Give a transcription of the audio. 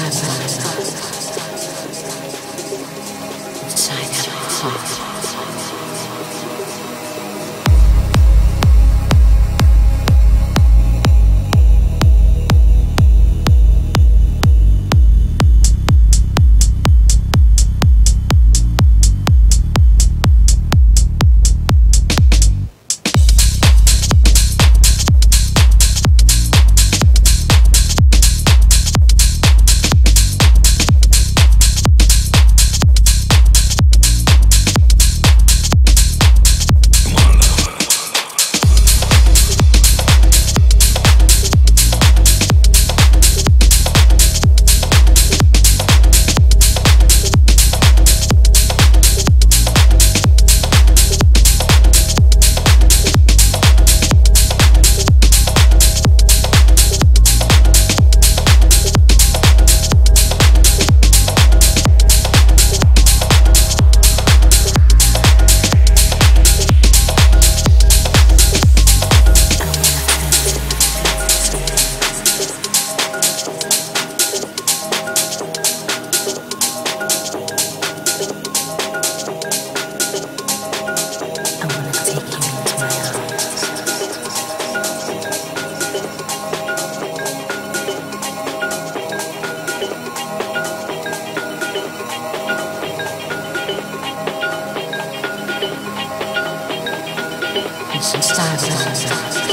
darkness Style.